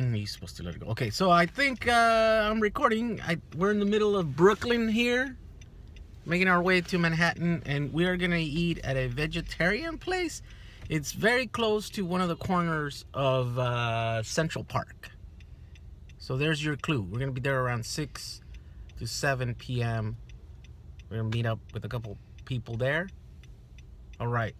thing you're supposed to let it go. Okay, so I think uh, I'm recording. I, we're in the middle of Brooklyn here, making our way to Manhattan, and we are gonna eat at a vegetarian place. It's very close to one of the corners of uh, Central Park. So there's your clue. We're gonna be there around 6 to 7 p.m. We're gonna meet up with a couple people there. All right.